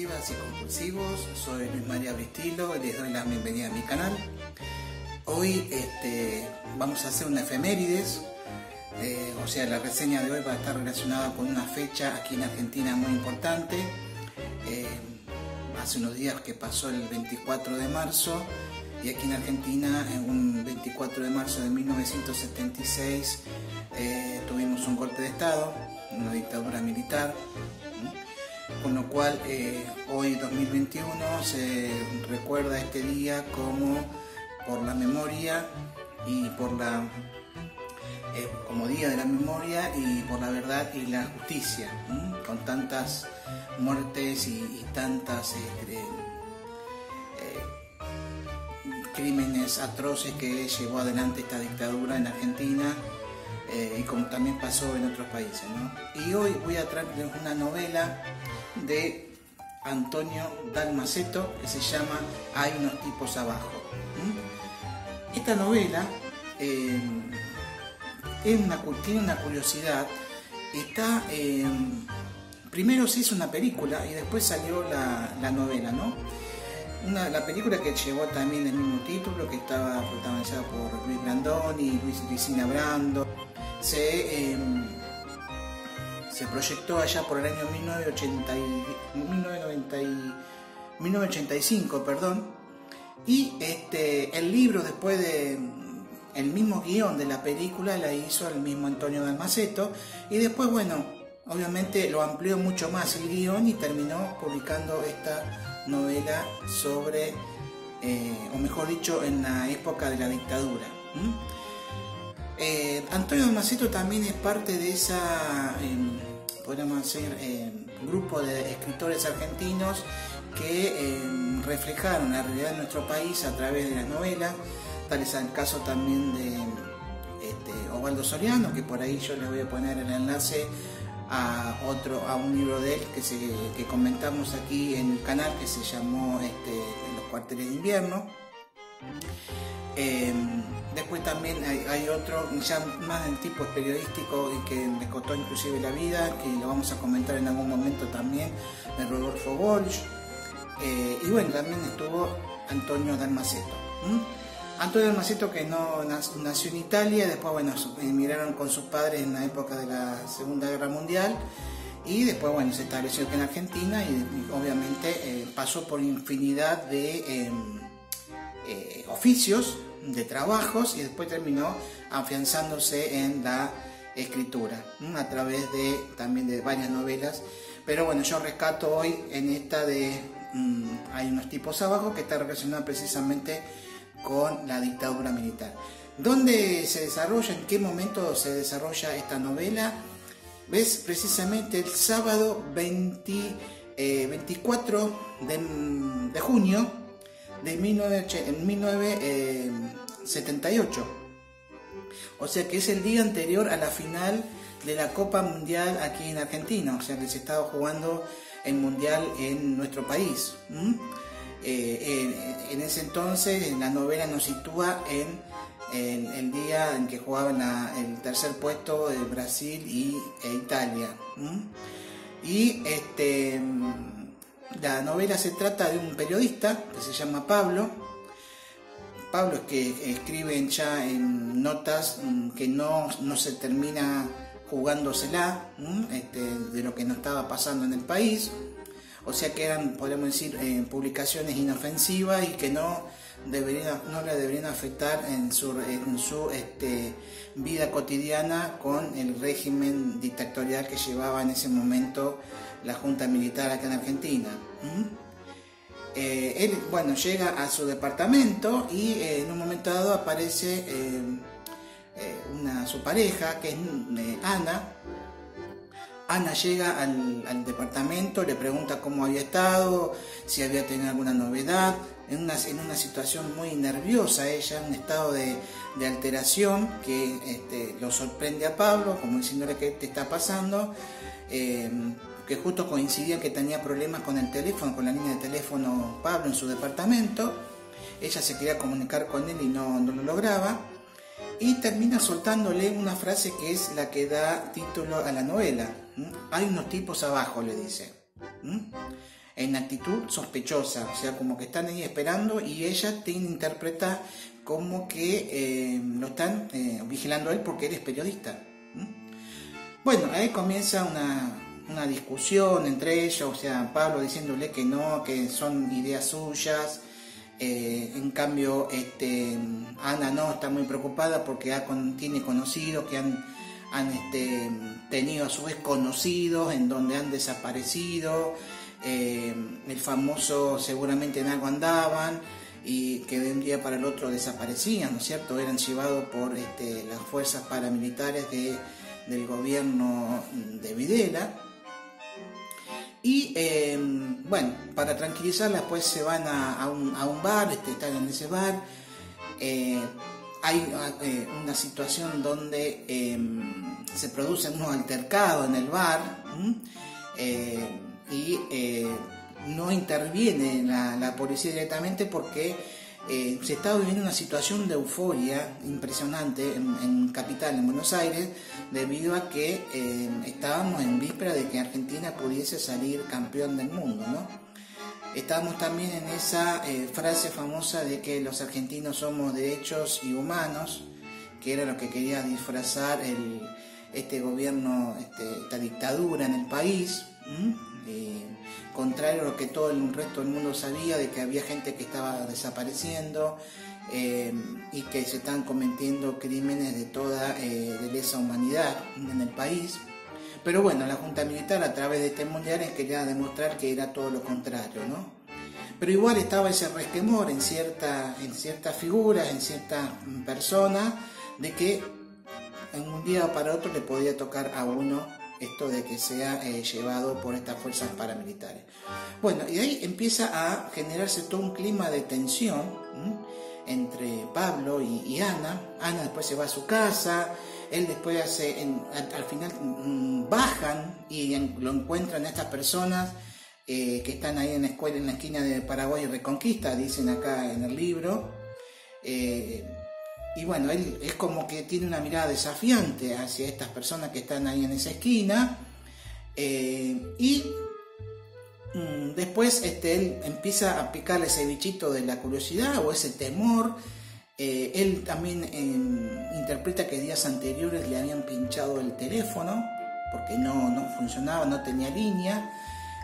y compulsivos. Soy Luis María Bristilo y les doy la bienvenida a mi canal. Hoy este, vamos a hacer una efemérides, eh, o sea, la reseña de hoy va a estar relacionada con una fecha aquí en Argentina muy importante. Eh, hace unos días que pasó el 24 de marzo y aquí en Argentina, en un 24 de marzo de 1976, eh, tuvimos un golpe de Estado, una dictadura militar con lo cual eh, hoy 2021 se recuerda este día como por la memoria y por la eh, como día de la memoria y por la verdad y la justicia con tantas muertes y, tantas este, eh, crímenes atroces que llevó adelante esta dictadura en Argentina y como también pasó en otros países. Y hoy voy a traerles una novela de Antonio Dalmaceto que se llama Hay unos tipos abajo. Esta novela eh, tiene una curiosidad. Está, eh, primero se hizo una película y después salió la, novela, ¿no? la película que llevó también el mismo título, que estaba protagonizada por Luis Brandoni Luis Vicina Brando. Se, eh, se proyectó allá por el año 1980 1985, perdón, y este, el libro después de el mismo guion de la película la hizo el mismo Antonio Dalmaceto y después, bueno, obviamente lo amplió mucho más el guion y terminó publicando esta novela sobre, eh, o mejor dicho, en la época de la dictadura. Eh, Antonio Dalmaceto también es parte de esa... Em, decir, eh, grupo de escritores argentinos que eh, reflejaron la realidad de nuestro país a través de las novelas, tal es el caso también de este, Soriano, que por ahí yo les voy a poner el enlace a otro, a un libro de él que, comentamos aquí en el canal que se llamó este, Los cuarteles de invierno. Eh, también hay, otro, ya más del tipo periodístico y que me inclusive la vida, que lo vamos a comentar en algún momento también, de Rodolfo Walsh. Eh, y bueno, también estuvo Antonio Dalmaceto. Antonio Dalmaceto que no nació en Italia, después bueno, emigraron con sus padres en la época de la Segunda Guerra Mundial y después bueno, se estableció aquí en Argentina y, obviamente eh, pasó por infinidad de em, oficios de trabajos y después terminó afianzándose en la escritura a través de también de varias novelas. Pero bueno, yo rescato hoy en esta de mm, hay unos tipos abajo que está relacionada precisamente con la dictadura militar. ¿Dónde se desarrolla? ¿En qué momento se desarrolla esta novela? ¿Ves? Precisamente el sábado 20, 24 eh, de, de junio de 1978. Eh, o sea que es el día anterior a la final de la Copa Mundial aquí en Argentina. O sea que se estaba jugando el Mundial en nuestro país. Eh, en ese entonces la novela nos sitúa en, el día en que jugaban el tercer puesto de Brasil y, e Italia. Y este la novela se trata de un periodista que se llama Pablo. Pablo es que escribe ya en notas mm, que no, se termina jugándosela este, de lo que no estaba pasando en el país. O sea que eran, podemos decir, eh, publicaciones inofensivas y que no, deberían, no le deberían afectar en su, en su este, vida cotidiana con el régimen dictatorial que llevaba en ese momento la Junta Militar acá en Argentina. Eh, él, bueno, llega a su departamento y eh, en un momento dado aparece eh, una, su pareja, que es Ana. Ana llega al, departamento, le pregunta cómo había estado, si había tenido alguna novedad, en una, en una situación muy nerviosa ella, un estado de, alteración que este, lo sorprende a Pablo, como diciéndole qué te está pasando que justo coincidía que tenía problemas con el teléfono, con la línea de teléfono Pablo en su departamento. Ella se quería comunicar con él y no, lo lograba. Y termina soltándole una frase que es la que da título a la novela. Hay unos tipos abajo, le dice. en actitud sospechosa, o sea, como que están ahí esperando y ella te interpreta como que eh, lo están eh, vigilando a él porque eres periodista. Bueno, ahí comienza una, discusión entre ellos, o sea, Pablo diciéndole que no, que son ideas suyas. Eh, en cambio, este, Ana no está muy preocupada porque tiene conocidos que han, este, tenido a su vez conocidos en donde han desaparecido. Eh, el famoso seguramente en algo andaban y que de un día para el otro desaparecían, ¿no es cierto? Eran llevados por este, las fuerzas paramilitares de, del gobierno de Videla. Y em, bueno, para tranquilizarlas, pues se van a, un, bar, este, están en ese bar. Eh, hay eh, una situación donde em, se produce un altercado en el bar y eh, no interviene la, policía directamente porque eh, se está viviendo una situación de euforia impresionante en, Capital, en Buenos Aires, debido a que eh, estábamos en víspera de que Argentina pudiese salir campeón del mundo, ¿no? Estábamos también en esa frase famosa de que los argentinos somos derechos y humanos, que era lo que quería disfrazar este gobierno, este, esta dictadura en el país contrario a lo que todo el resto del mundo sabía, de que había gente que estaba desapareciendo eh, y que se están cometiendo crímenes de toda eh, de lesa humanidad en el país. Pero bueno, la Junta Militar a través de este mundial quería demostrar que era todo lo contrario, ¿no? Pero igual estaba ese resquemor en, cierta, en ciertas figuras, en ciertas personas, de que en un día para otro le podía tocar a uno esto de que sea eh, llevado por estas fuerzas paramilitares. Bueno, y ahí empieza a generarse todo un clima de tensión entre Pablo y, Ana. Ana después se va a su casa, él después hace, al, final mm, bajan y lo encuentran estas personas eh, que están ahí en la escuela en la esquina de Paraguay y Reconquista, dicen acá en el libro. Eh, y bueno, él es como que tiene una mirada desafiante hacia estas personas que están ahí en esa esquina. Eh, y mm, después este, él empieza a picarle ese bichito de la curiosidad o ese temor. Eh, él también em, interpreta que días anteriores le habían pinchado el teléfono porque no, no funcionaba, no tenía línea.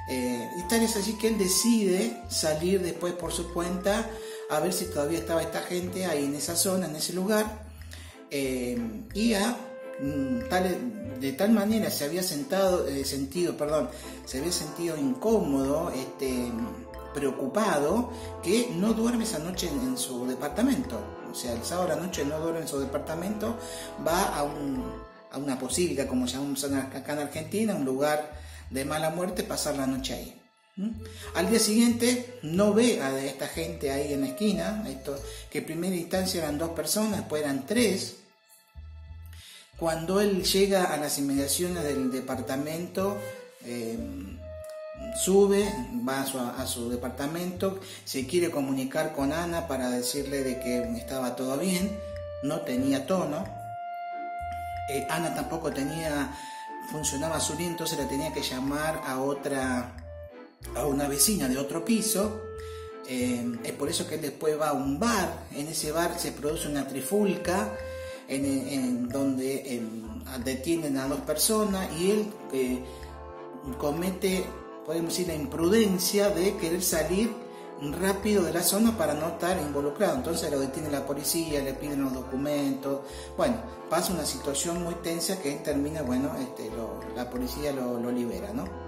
Eh, y tal es así que él decide salir después por su cuenta a ver si todavía estaba esta gente ahí en esa zona, en ese lugar, eh, y a, mm, tal, de tal manera se había sentado, eh, sentido, perdón, se había sentido incómodo, este, preocupado, que no duerme esa noche en, su departamento. O sea, el sábado a la noche no duerme en su departamento, va a, un, a una posílica, como llamamos acá en Argentina, un lugar de mala muerte, pasar la noche ahí. ¿Mm? Al día siguiente no ve a esta gente ahí en la esquina, que en primera instancia eran dos personas, después eran tres. Cuando él llega a las inmediaciones del departamento, eh, sube, va a su, departamento, se quiere comunicar con Ana para decirle de que estaba todo bien, no tenía tono. Eh, Ana tampoco tenía, funcionaba su bien, entonces le tenía que llamar a otra a una vecina de otro piso. Eh, es por eso que él después va a un bar. En ese bar se produce una trifulca en, donde em, detienen a dos personas y él eh, comete, podemos decir, la imprudencia de querer salir rápido de la zona para no estar involucrado. Entonces lo detiene la policía, le piden los documentos. Bueno, pasa una situación muy tensa que termina, bueno, este, la policía lo, lo libera, ¿no?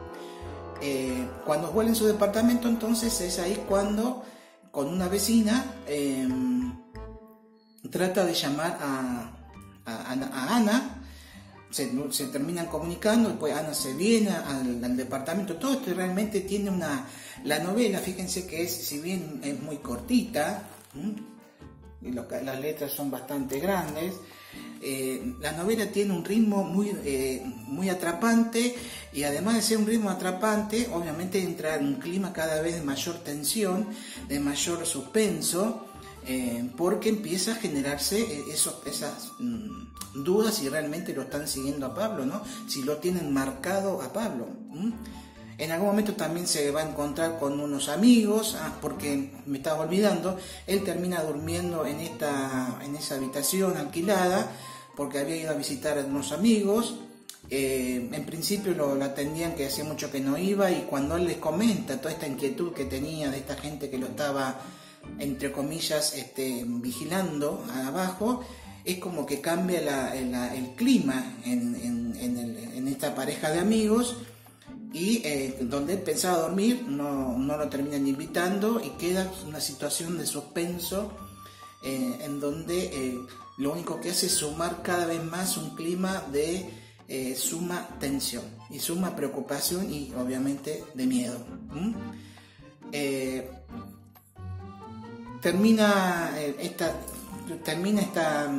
Eh, cuando vuelve en su departamento, entonces es ahí cuando con una vecina em, trata de llamar a, Ana, se, terminan comunicando, después Ana se viene al, departamento, todo esto realmente tiene una... La novela, fíjense que es, si bien es muy cortita, y las letras son bastante grandes, eh, la novela tiene un ritmo muy, eh, muy atrapante y además de ser un ritmo atrapante, obviamente entra en un clima cada vez de mayor tensión, de mayor suspenso, eh, porque empieza a generarse esos, esas mm, dudas si realmente lo están siguiendo a Pablo, ¿no? si lo tienen marcado a Pablo. En algún momento también se va a encontrar con unos amigos, ah, porque me estaba olvidando, él termina durmiendo en, esta, en esa habitación alquilada, porque había ido a visitar a unos amigos. Eh, en principio lo, atendían que hacía mucho que no iba y cuando él les comenta toda esta inquietud que tenía de esta gente que lo estaba, entre comillas, este, vigilando abajo, es como que cambia el clima en, en esta pareja de amigos y eh, donde pensaba dormir no, no, lo terminan invitando y queda una situación de suspenso eh, en donde eh, lo único que hace es sumar cada vez más un clima de suma tensión y suma preocupación y obviamente de miedo. termina esta termina esta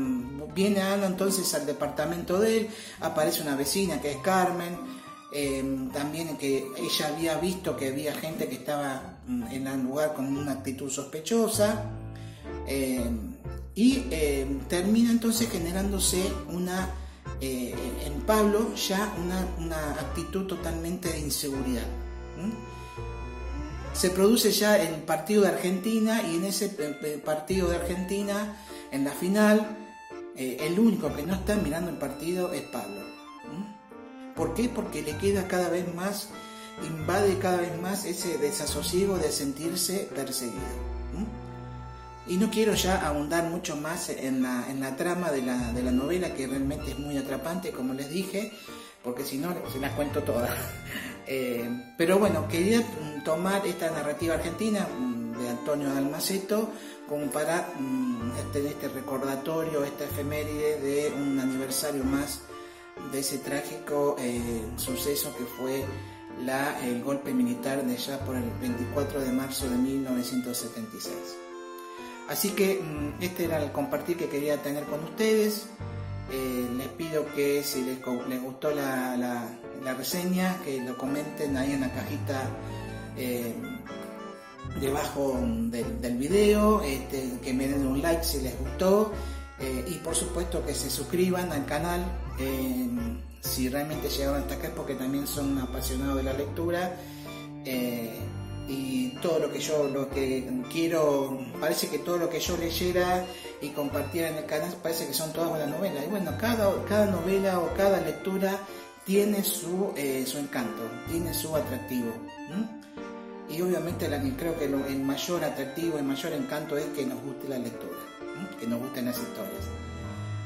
viene Ana entonces al departamento de él aparece una vecina que es Carmen Em, también que ella había visto que había gente que estaba mm, en el lugar con una actitud sospechosa em, y em, termina entonces generándose una eh, en Pablo ya una, actitud totalmente de inseguridad. Se produce ya el partido de Argentina y en ese partido de Argentina, en la final, eh, el único que no está mirando el partido es Pablo. ¿Por qué? Porque le queda cada vez más, invade cada vez más ese desasosiego de sentirse perseguido. Y no quiero ya abundar mucho más en la, trama de la, novela, que realmente es muy atrapante, como les dije, porque si no, se las cuento todas. Eh, pero bueno, quería tomar esta narrativa argentina mm, de Antonio Dalmaceto como para mm, tener este recordatorio, esta efeméride de un aniversario más de ese trágico eh, suceso que fue la, el golpe militar de ya por el 24 de marzo de 1976. Así que mm, este era el compartir que quería tener con ustedes. Eh, les pido que si les, gustó la, la, reseña, que lo comenten ahí en la cajita eh, debajo del, video, este, que me den un like si les gustó eh, y por supuesto que se suscriban al canal eh, si realmente llegaron hasta acá es porque también son apasionados de la lectura eh, y todo lo que yo lo que quiero parece que todo lo que yo leyera y compartiera en el canal parece que son todas buenas novelas. Y bueno cada, cada novela o cada lectura tiene su, su encanto tiene su atractivo y obviamente la, creo que el mayor atractivo el mayor encanto es que nos guste la lectura que nos gusten las historias.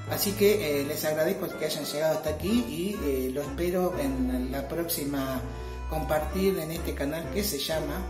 Así que eh, les agradezco que hayan llegado hasta aquí y eh, lo espero en la próxima compartir en este canal que se llama